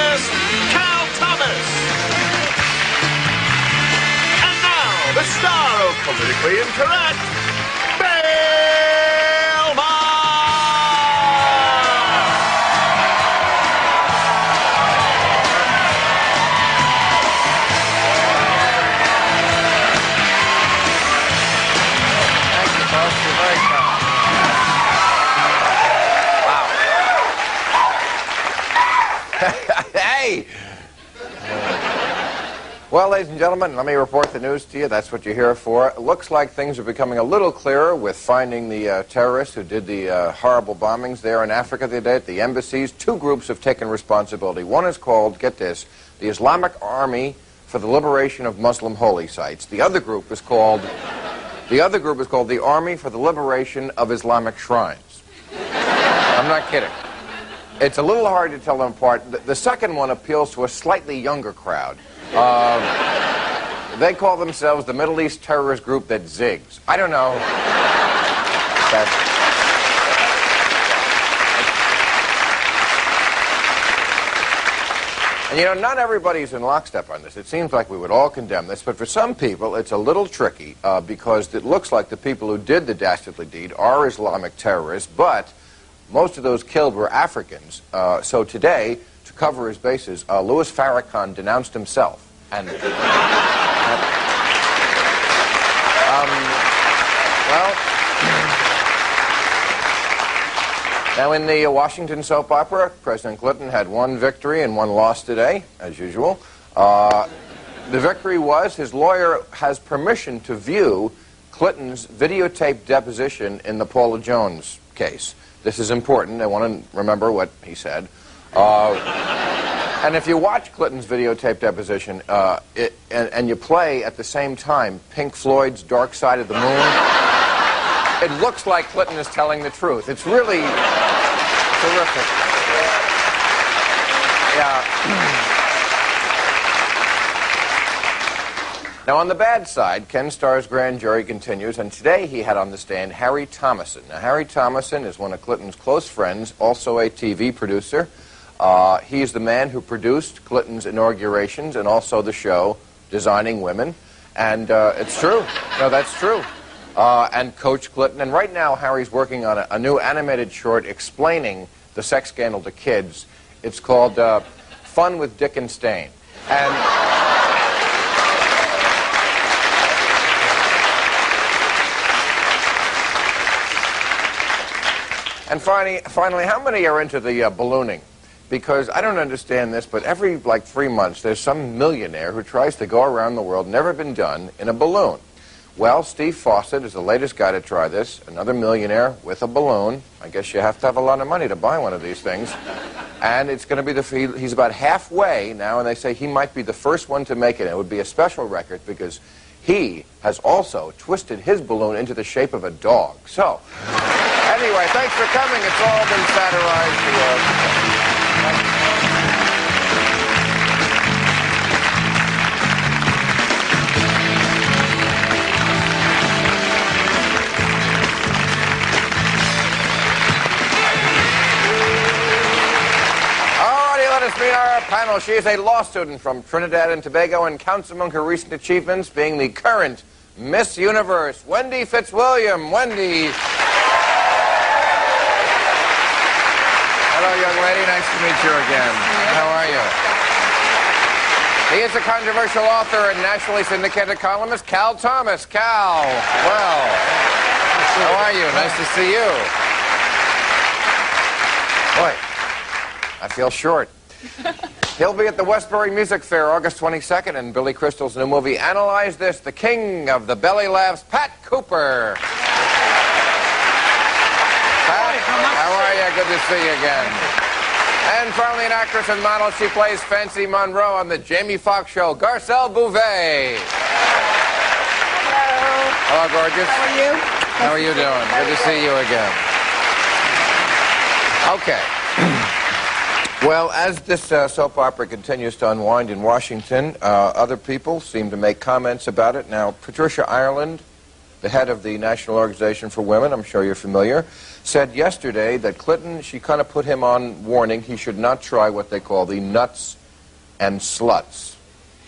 here's Cal Thomas. And now, the star of *Politically Incorrect*. Well, ladies and gentlemen, let me report the news to you. That's what you're here for. It looks like things are becoming a little clearer with finding the uh, terrorists who did the uh, horrible bombings there in Africa the day at the embassies. Two groups have taken responsibility. One is called, get this, the Islamic Army for the Liberation of Muslim Holy Sites. The other group is called, the other group is called the Army for the Liberation of Islamic Shrines. I'm not kidding. It's a little hard to tell them apart. The, the second one appeals to a slightly younger crowd. Uh, they call themselves the Middle East terrorist group that zigs. I don't know. That's- And you know, not everybody's in lockstep on this. It seems like we would all condemn this, but for some people, it's a little tricky uh, because it looks like the people who did the dastardly deed are Islamic terrorists, but most of those killed were Africans. Uh, so today, to cover his bases, uh, Louis Farrakhan denounced himself. And, um, well, now in the uh, Washington soap opera, President Clinton had one victory and one loss today, as usual. Uh, the victory was his lawyer has permission to view Clinton's videotaped deposition in the Paula Jones case. This is important. I want to remember what he said. Uh, and if you watch Clinton's videotape deposition uh, it, and, and you play at the same time Pink Floyd's Dark Side of the Moon, it looks like Clinton is telling the truth. It's really terrific. Yeah. Now, on the bad side, Ken Starr's grand jury continues, and today he had on the stand Harry Thomason. Now, Harry Thomason is one of Clinton's close friends, also a TV producer. Uh, he's the man who produced Clinton's inaugurations and also the show Designing Women. And uh, it's true. No, that's true. Uh, and Coach Clinton. And right now, Harry's working on a, a new animated short explaining the sex scandal to kids. It's called uh, Fun with Dick and Stain. And. And finally, finally, how many are into the uh, ballooning? Because I don't understand this, but every like three months, there's some millionaire who tries to go around the world, never been done, in a balloon. Well, Steve Fossett is the latest guy to try this. Another millionaire with a balloon. I guess you have to have a lot of money to buy one of these things. And it's going to be the he- he's about halfway now, and they say he might be the first one to make it. It would be a special record because he has also twisted his balloon into the shape of a dog. So. Anyway, thanks for coming. It's all been satirized. Alrighty, let us meet our panel. She is a law student from Trinidad and Tobago and counts among her recent achievements being the current Miss Universe, Wendy Fitzwilliam. Wendy. Hello. Nice to meet you again. How are you? He is a controversial author and nationally syndicated columnist, Cal Thomas. Cal, well, how are you? Nice to see you. Boy, I feel short. He'll be at the Westbury Music Fair August 22nd, and Billy Crystal's new movie, Analyze This, the king of the belly laughs, Pat Cooper. Pat, how are you? Good to see you again. And finally, an actress and model. She plays Fancy Monroe on the Jamie Foxx show, Garcelle Beauvais. Hello. Hello, gorgeous. How are you? How are you doing? Good to see you again. Okay. Well, as this uh, soap opera continues to unwind in Washington, uh, other people seem to make comments about it. Now, Patricia Ireland, the head of the National Organization for Women, I'm sure you're familiar, said yesterday that Clinton, she kind of put him on warning he should not try what they call the nuts and sluts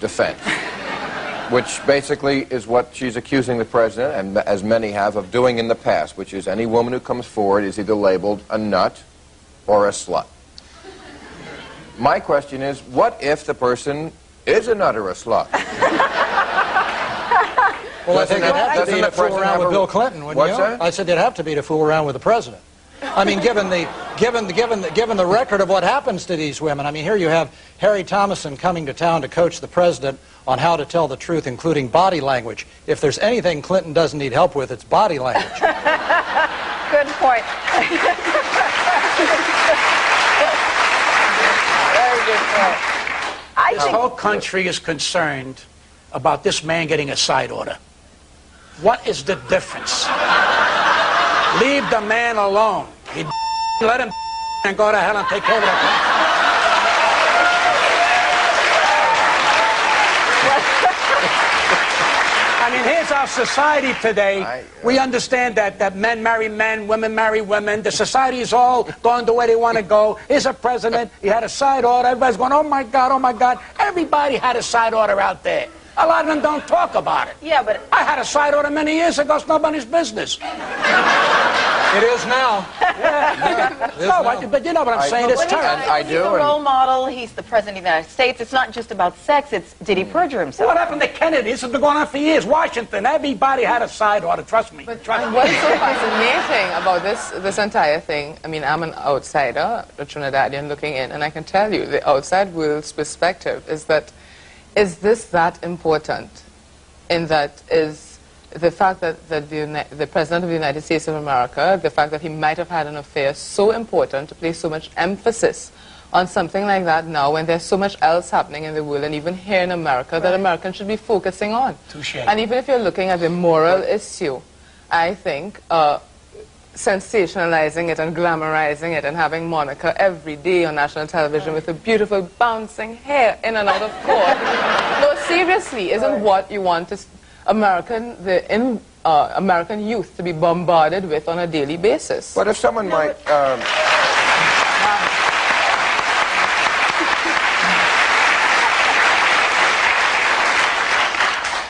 defense. which basically is what she's accusing the president, and as many have, of doing in the past, which is any woman who comes forward is either labeled a nut or a slut. My question is, what if the person is a nut or a slut? Well, I think Doesn't it'd that- have to be the to fool around with Bill Clinton, wouldn't What's you? that? I said it'd have to be to fool around with the president. I mean, given the given the given the, given the record of what happens to these women. I mean, here you have Harry Thomason coming to town to coach the president on how to tell the truth, including body language. If there's anything Clinton doesn't need help with, it's body language. Good point. Very good point. I This think whole country is concerned about this man getting a side order. What is the difference? Leave the man alone. He let him and go to hell and take care of it. I mean, here's our society today. I, uh, we understand that, that men marry men, women marry women. The society is all going the way they want to go. Here's a president. He had a side order. Everybody's going, oh my God, oh my God. Everybody had a side order out there. A lot of them don't talk about it. Yeah, but I had a side order many years ago. It's nobody's business. it is now. It is No, now. I- but you know what I'm I- saying? It's Let me- terrible. And I he's do, a and- role model. He's the president of the United States. It's not just about sex. It's did he perjure himself? What happened to Kennedy? This has been going on for years. Washington, everybody had a side order. Trust me. But Trust me. what's so fascinating about this this entire thing? I mean, I'm an outsider, a Trinidadian looking in, and I can tell you the outside world's perspective is that is this that important? In that is the fact that, that the, the President of the United States of America, the fact that he might have had an affair so important to place so much emphasis on something like that now when there's so much else happening in the world and even here in America that Americans should be focusing on. Touche. And even if you're looking at the moral issue, I think uh, sensationalizing it and glamorizing it and having Monica every day on national television with her beautiful bouncing hair in and out of court. no, seriously, isn't what you want to, s- American, the in, uh, American youth to be bombarded with on a daily basis? But if someone might... Um,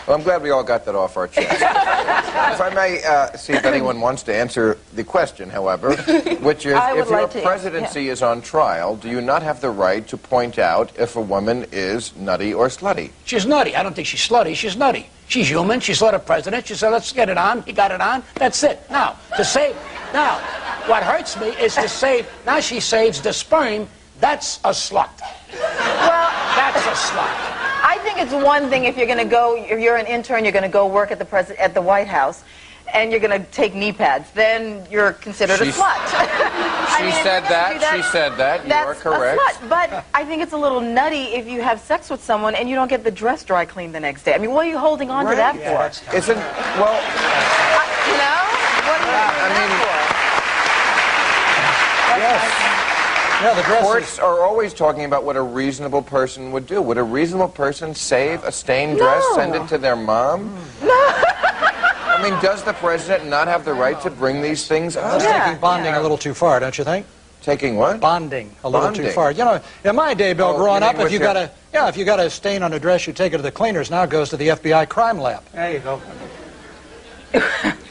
Well, I'm glad we all got that off our chest. if I may uh, see if anyone wants to answer the question, however, which is, if your like to, presidency is on trial, do you not have the right to point out if a woman is nutty or slutty? She's nutty. I don't think she's slutty. She's nutty. She's human. She's not a president. She said, let's get it on. He got it on. That's it. Now, to save. Now, what hurts me is to save. Now she saves the sperm. That's a slut. Well, That's a slut. I think it's one thing if you're going to go, if you're an intern, you're going to go work at the pres- at the White House, and you're going to take knee pads. Then you're considered She's- a slut. I She mean, said you're that, she said that, you that's are correct. A slut. But I think it's a little nutty if you have sex with someone and you don't get the dress dry cleaned the next day. I mean, what are you holding on to that Yeah, for? Isn't, well, uh, You know? What are you I holding mean- that yes. Yeah, the dress is, Courts are always talking about what a reasonable person would do. Would a reasonable person save a stained dress, No. send it to their mom? No. I mean, does the president not have the right to bring these things up? that's Yeah, taking bonding yeah. a little too far, don't you think? Taking what? Bonding a little too far. You know, in my day, Bill, Oh, growing up, if you your- got a yeah, if you got a stain on a dress, you take it to the cleaners. Now it goes to the FBI crime lab. There you go.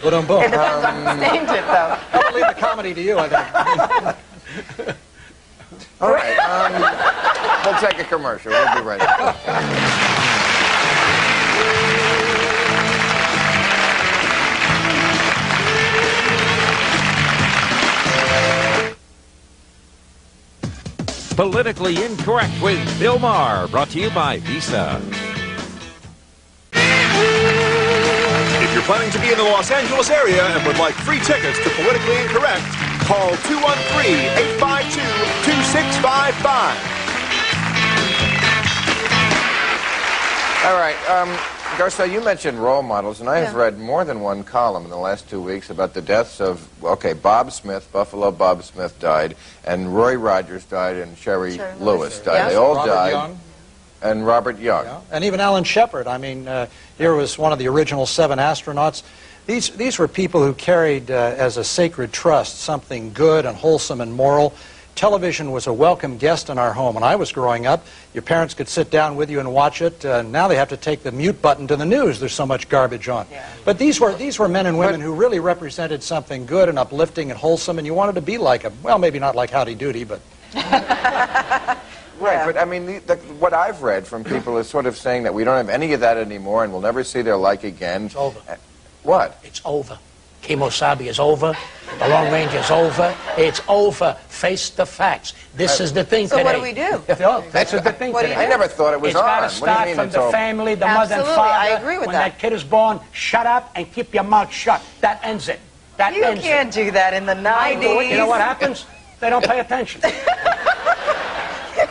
Boom, boom. It depends on who stained it, though. I'll leave the comedy to you, I think. All right. Um, we'll take a commercial. We'll be right back. Politically Incorrect with Bill Maher, brought to you by Visa. If you're planning to be in the Los Angeles area and would like free tickets to Politically Incorrect, call 213-852-2655. All right. Um, Garcelle, you mentioned role models, and I have read more than one column in the last two weeks about the deaths of, okay, Bob Smith, Buffalo Bob Smith died, and Roy Rogers died, and Shari, Shari Lewis Lewis. died. Yes. They all Robert died. Young. And Robert Young. Yeah. And even Alan Shepard. I mean, uh, here was one of the original seven astronauts. These, these were people who carried uh, as a sacred trust something good and wholesome and moral. Television was a welcome guest in our home. When I was growing up, your parents could sit down with you and watch it. Uh, now they have to take the mute button to the news. There's so much garbage on. But these were these were men and women who really represented something good and uplifting and wholesome, and you wanted to be like them. Well, maybe not like Howdy Doody, but Right, but I mean, the, the, what I've read from people is sort of saying that we don't have any of that anymore and we'll never see their like again. It's over. What? It's over. Kemosabe is over. The Lone Ranger is over. It's over. Face the facts. This is the thing So today. what do we do? Yeah, This is the thing What today. I never thought it was It's got to What do you start mean from the over? family, the mother and Absolutely, father. I agree with when that. kid is born, shut up and keep your mouth shut. That ends it. That You ends it. You can't do that in the it. I do it. 90s. You know what happens? They don't pay attention.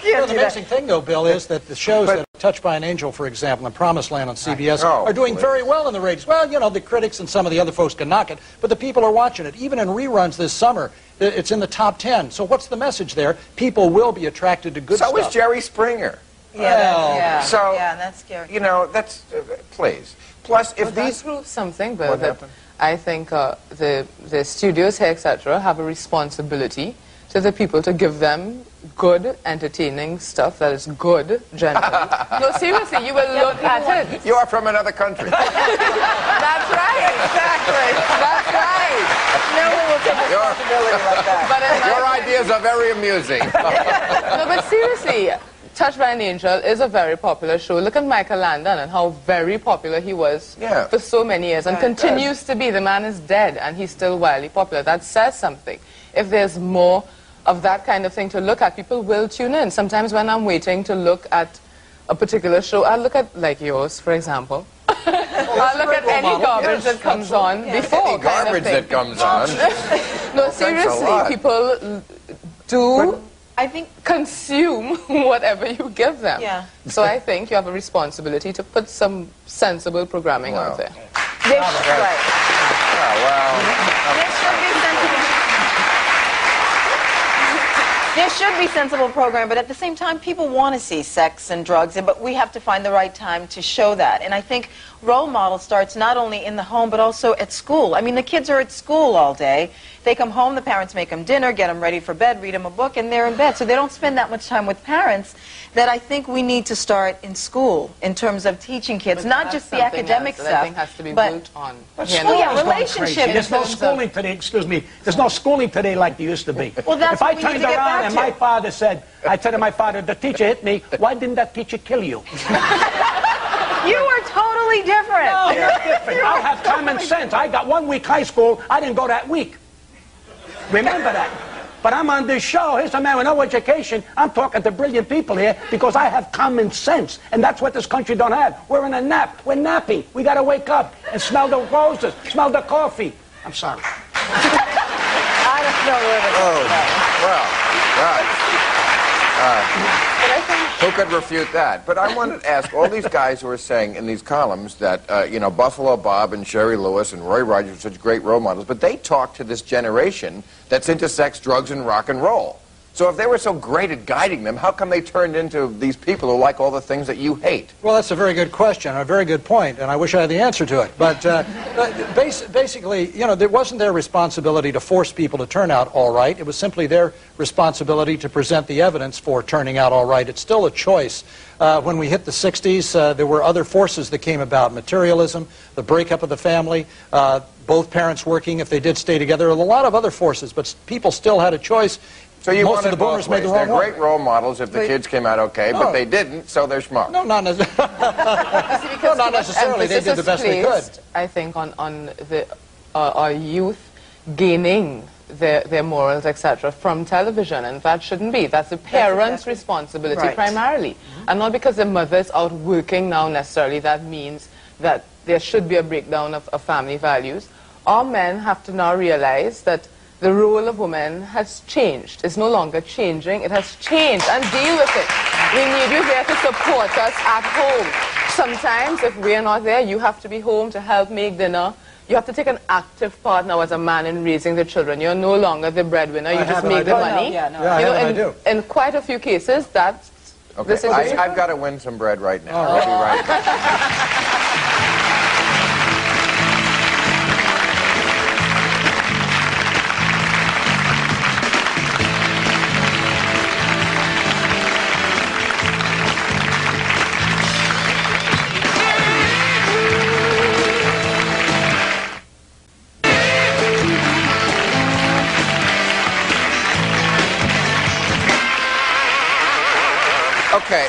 You can't the do that. amazing thing, though, Bill, is that the shows But- that are Touched by an Angel, for example, and Promised Land on CBS Oh, are doing please. very well in the ratings. Well, you know, the critics and some of the other folks can knock it, but the people are watching it. Even in reruns this summer, it's in the top 10. So what's the message there? People will be attracted to good So stuff. is Jerry Springer. Yeah, that- Well, yeah, so- yeah, that's scary. You know, that's, uh, please. Plus, if But that these... proves something, Bill, What that happened? I think uh, the, the studios here, etc., have a responsibility to the people to give them good, entertaining stuff that is good, generally. no, seriously, you will look at it. You are from another country. That's right. Exactly. That's right. No one will take Your, responsibility like that. But in my your ideas are very amusing. No, but seriously, Touched by an Angel is a very popular show. Look at Michael Landon and how very popular he was Yeah. for so many years and continues to be. The man is dead and he's still wildly popular. That says something. If there's more of that kind of thing to look at, people will tune in. Sometimes when I'm waiting to look at a particular show, I'll look at, like yours, for example. I'll look at any garbage Yes, that comes on before. Any kind of garbage thing. that comes on. No, thanks seriously, people do I think consume whatever you give them. Yeah. So I think you have a responsibility to put some sensible programming Wow. out there. there, right. Oh, yeah, well, There should be sensible. There should be sensible program, but at the same time, people want to see sex and drugs, but we have to find the right time to show that. And I think role model starts not only in the home, but also at school. I mean, the kids are at school all day. They come home, the parents make them dinner, get them ready for bed, read them a book, and they're in bed. So they don't spend that much time with parents. That I think we need to start in school in terms of teaching kids, not just the academic else that stuff. I think has to be but built on. But you school know. yeah, relationship. There's in no terms of- schooling today. Excuse me. There's no schooling today like there used to be. Well, that's if I what we need turned to get around and to. my father said, I said to my father, the teacher hit me. Why didn't that teacher kill you? You are totally different. No, you're different. I have common sense. I got one week high school. I didn't go that week. Remember that. But I'm on this show. Here's a man with no education. I'm talking to brilliant people here because I have common sense. And that's what this country don't have. We're in a nap. We're napping. We got to wake up and smell the roses, smell the coffee. I'm sorry. I don't know where to oh, well, right. Who could refute that? But I wanted to ask all these guys who are saying in these columns that, uh, you know, Buffalo Bob and Shari Lewis and Roy Rogers are such great role models, but they talk to this generation that's into sex, drugs, and rock and roll. So if they were so great at guiding them, how come they turned into these people who like all the things that you hate? Well, that's a very good question, a very good point, and I wish I had the answer to it. But uh, bas- basically, you know, it wasn't their responsibility to force people to turn out all right. It was simply their responsibility to present the evidence for turning out all right. It's still a choice. Uh, when we hit the 60s, uh, there were other forces that came about materialism, the breakup of the family, uh, both parents working if they did stay together, a lot of other forces, but people still had a choice. So you Most wanted of the boomers both made the ways. wrong They're one. great role models if the They- kids came out okay, but they didn't, so they're smart. No, not necessarily. No, not necessarily. They did the is best they could. I think on on the uh, our youth gaining their their morals, etc., from television, and that shouldn't be. That's the parents' responsibility Right. primarily, and not because the mother is out working now necessarily. That means that there should be a breakdown of, of family values. Our men have to now realize that. The role of women has changed. It's no longer changing. It has changed and deal with it. We need you here to support us at home. Sometimes, if we're not there, you have to be home to help make dinner. You have to take an active part now as a man in raising the children. You're no longer the breadwinner. You I just have and I make the money. Yeah, no. Yeah, I you know, I in, do. in quite a few cases, that's Okay, this is I, I've got to win some bread right now. Oh. I'll be right back.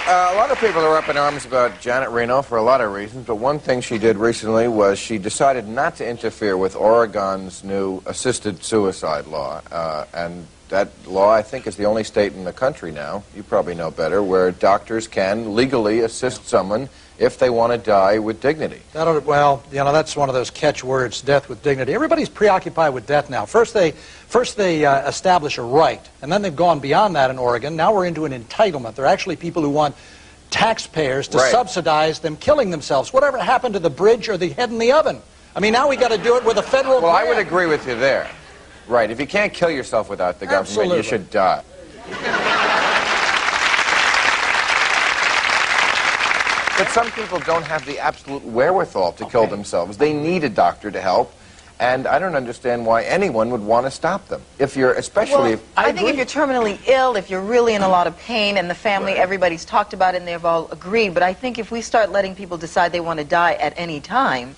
uh, a lot of people are up in arms about Janet Reno for a lot of reasons, but one thing she did recently was she decided not to interfere with Oregon's new assisted suicide law. Uh, and that law, I think, is the only state in the country now, you probably know better, where doctors can legally assist someone if they want to die with dignity. That ought well, you know, that's one of those catchwords, death with dignity. Everybody's preoccupied with death now. First they, first they uh, establish a right, and then they've gone beyond that in Oregon. Now we're into an entitlement. There are actually people who want taxpayers to Right. subsidize them killing themselves. Whatever happened to the bridge or the head in the oven? I mean, now we've got to do it with a federal Well, I would agree with you there. Right, if you can't kill yourself without the government, Absolutely. you should die. But some people don't have the absolute wherewithal to kill themselves. They need a doctor to help, and I don't understand why anyone would want to stop them. If you're, especially Well, if, I, think if you're terminally ill, if you're really in a lot of pain, and the family, Right. everybody's talked about it and they've all agreed, but I think if we start letting people decide they want to die at any time,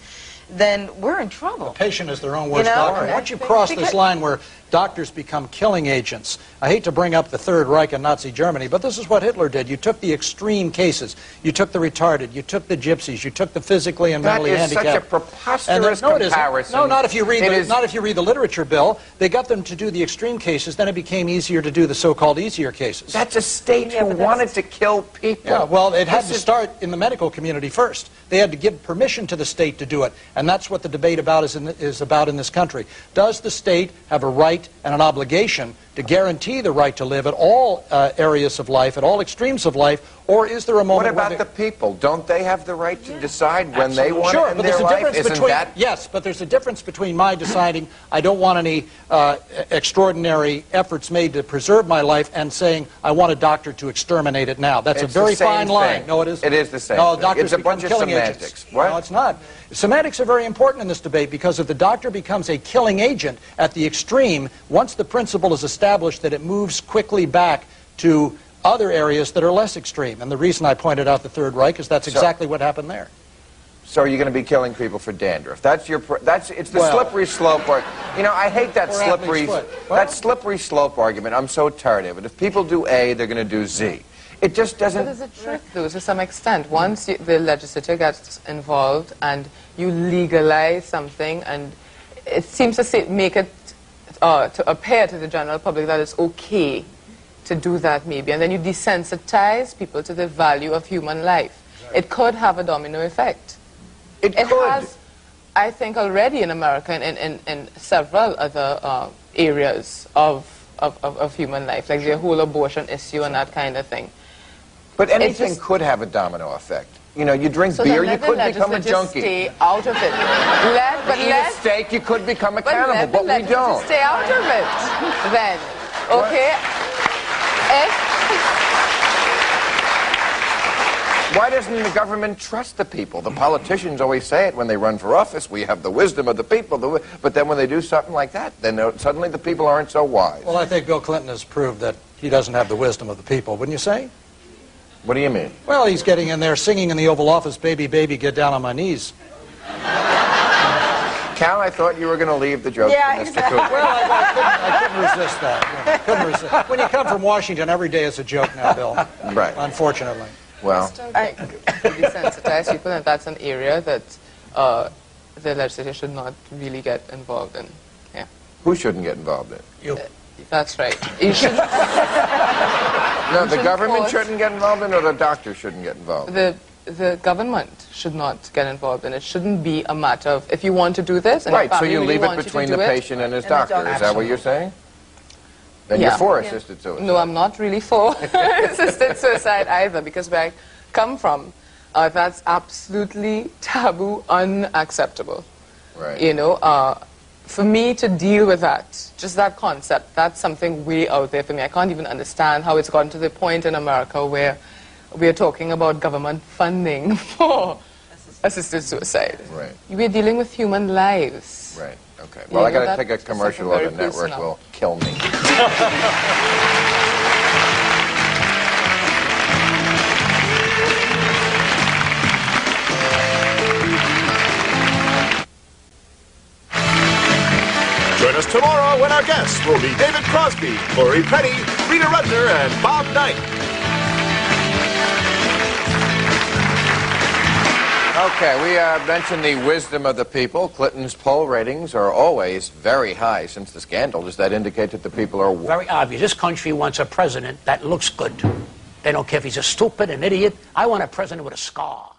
then we're in trouble. patient is their own worst know, doctor. and I Once you think- cross this line where doctors become killing agents, I hate to bring up the Third Reich and Nazi Germany, but this is what Hitler did. You took the extreme cases. You took the retarded. You took the gypsies. You took the physically and That mentally is such handicapped. a preposterous And no, it isn't. comparison. No, not if you read It the, is- not if you read the literature, Bill. They got them to do the extreme cases. Then it became easier to do the so-called easier cases. that's a state Yeah, who wanted to kill people. Yeah, well, it had This to is- start in the medical community first. They had to give permission to the state to do it, and that's what the debate about is, in, is about in this country. Does the state have a right and an obligation to guarantee the right to live at all uh, areas of life, at all extremes of life, or is there a What moment where about they- the people? Don't they have the right to decide when they want Sure, to end but there's their a life? difference Isn't between that yes, but there's a difference between my deciding I don't want any uh, extraordinary efforts made to preserve my life and saying I want a doctor to exterminate it now. That's It's a very the same fine line. No, it isn't. It is the same No, thing. doctors It's a become bunch of killing semantics. agents. What? No, it's not. Semantics are very important in this debate because if the doctor becomes a killing agent at the extreme, once the principle is established that it moves quickly back to other areas that are less extreme. And the reason I pointed out the Third Reich is that's So- exactly what happened there. So are you going to be killing people for dandruff? That's your. That's it's the Well- slippery slope. Or, you know, I hate that slippery. Well- that slippery slope argument. I'm so tired of it. If people do A, they're going to do Z. It just doesn't. there's a truth, though, to some extent. Once you, the legislature gets involved and you legalize something, and it seems to say, make it uh, to appear to the general public that it's okay to do that, maybe, and then you desensitize people to the value of human life. It could have a domino effect. It, It could. has, I think, already in America and in, in, in several other uh, areas of, of, of, of human life, like the whole abortion issue and that kind of thing. but anything just- could have a domino effect. You know, you drink So beer, you let the could become a junkie. Stay out of it. Let, but Eat a let, steak, you could become a but cannibal, let but the we don't. stay out of it. Then, okay. Eh? Why doesn't the government trust the people? The politicians always say it when they run for office. We have the wisdom of the people. the But then when they do something like that, then suddenly the people aren't so wise. Well, I think Bill Clinton has proved that he doesn't have the wisdom of the people, wouldn't you say? What do you mean? Well, he's getting in there singing in the Oval Office, Baby, Baby, Get Down on My Knees. Cal, I thought you were going to leave the joke Yeah, for Mr. exactly. Cooper. Well, I, I, couldn't, I couldn't resist that. you know, couldn't resist. When you come from Washington, every day is a joke now, Bill. Right. Unfortunately. Well, I desensitize people, and that's an area that uh, the legislature should not really get involved in. Yeah, who shouldn't get involved in it? You, that's right. You should, No, the government force- shouldn't get involved in it, or the doctor shouldn't get involved. the the government should not get involved in it. It shouldn't be a matter of if you want to do this, and Right, so you really leave it wants you to between the it, patient and his And doctor. doctor. Is that what you're saying? Then Yeah. you're for assisted suicide. No, I'm not really for assisted suicide either, because where I come from, uh, that's absolutely taboo, unacceptable. Right. You know, uh, for me to deal with that, just that concept, that's something way out there for me. I can't even understand how it's gotten to the point in America where we're talking about government funding for assisted suicide. Right. We're dealing with human lives. Right. Okay. You Well, I got to take a commercial or the network personal. will kill me. us tomorrow when our guests will be David Crosby, Lori Petty, Rita Rudner, and Bob Knight. Okay, we uh, mentioned the wisdom of the people. Clinton's poll ratings are always very high since the scandal. Does that indicate that the people are... Very obvious. This country wants a president that looks good. They don't care if he's a stupid, an idiot. I want a president with a scar.